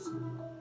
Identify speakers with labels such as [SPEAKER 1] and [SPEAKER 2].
[SPEAKER 1] person.